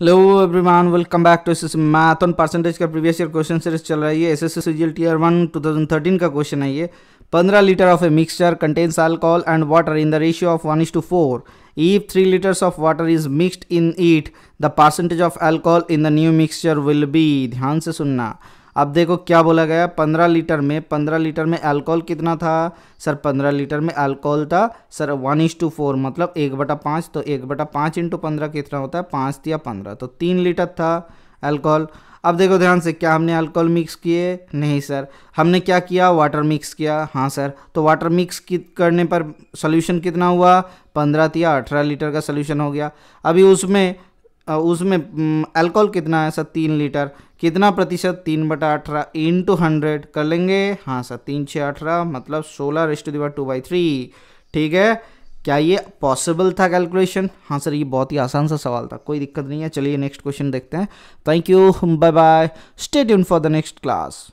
Hello everyone welcome back to S math on percentage का previous year question series चल रही है। S S C G tier one two thousand thirteen का question है ये। पंद्रह litre of a mixture contains alcohol and water in the ratio of one is to four if three litres of water is mixed in it the percentage of alcohol in the new mixture will be ध्यान से सुनना। अब देखो क्या बोला गया, पंद्रह litre में, पंद्रह लीटर में अल्कोहल कितना था? सर, पंद्रह लीटर में अल्कोहल था, sir one is to four मतलब एक बटा पाँच तो एक बटा पाँच इंटू पंद्रह कितना होता है? पाँच या पंद्रह तो तीन लीटर था अल्कोहल अब देखो ध्यान से, क्या हमने अल्कोहल मिक्स किए? नहीं, सर। हमने क्या किया? वाटर मिक्स किया। हाँ सर। तो वाटर मिक्स करने पर सोल्यूशन कितना हुआ? पंद्रह या अठारह लीटर का सोल्यूशन हो गया। अभी उसमें उसमें अल्कोहल कितना है सर? तीन लीटर कितना प्रतिशत? तीन बटा अठारह इन टू हंड्रेड कर लेंगे। हाँ सर, तीन छः अठारह मतलब सोलह रेस्ट दिवा टू बाई थ्री ठीक है? क्या ये पॉसिबल था कैलकुलेशन हाँ सर, ये बहुत ही आसान सा सवाल था। कोई दिक्कत नहीं है। चलिए नेक्स्ट क्वेश्चन देखते हैं। Thank you bye bye stay tune for the next class